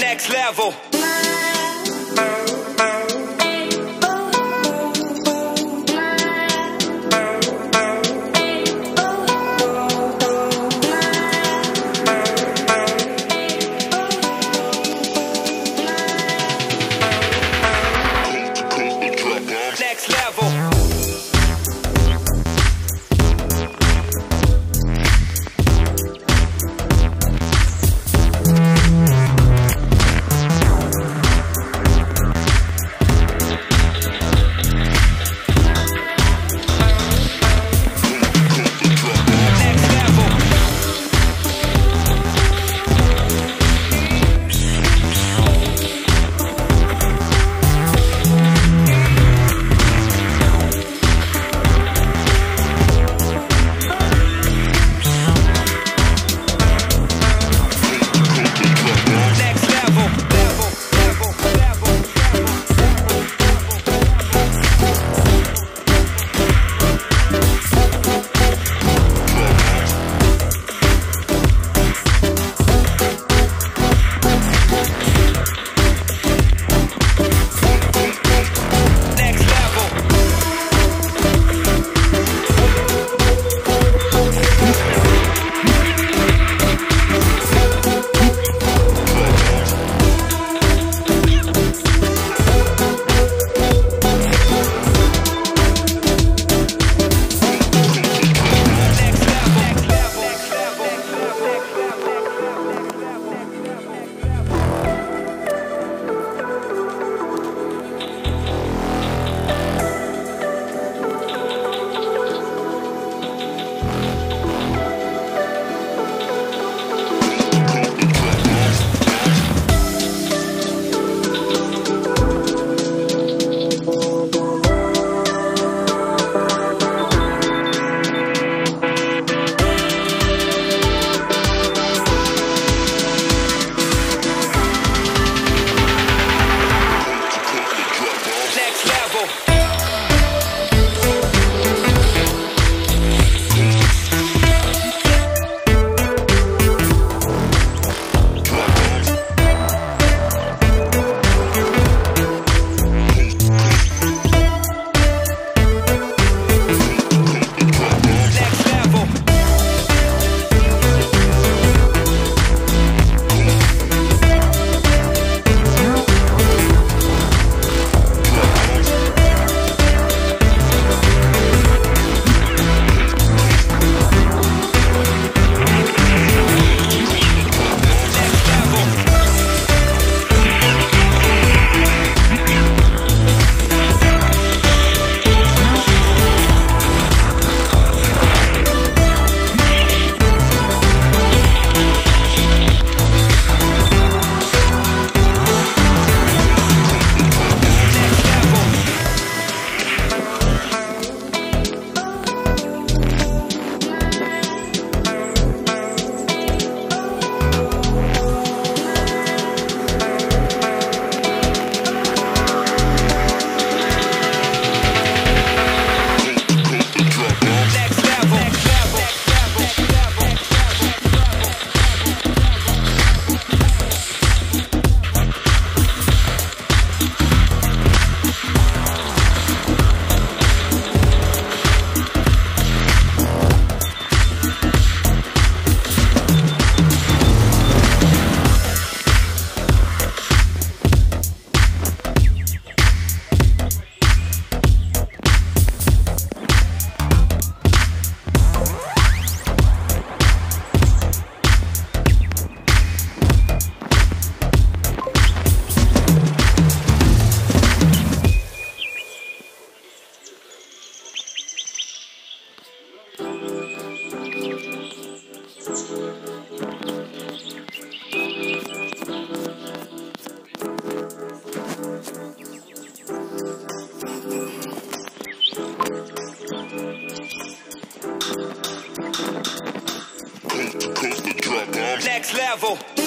Next level. Next level. Next level.